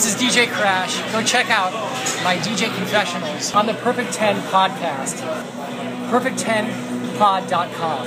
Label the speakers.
Speaker 1: This is DJ Crash. Go check out my DJ confessionals on the Perfect 10 podcast. Perfect10pod.com.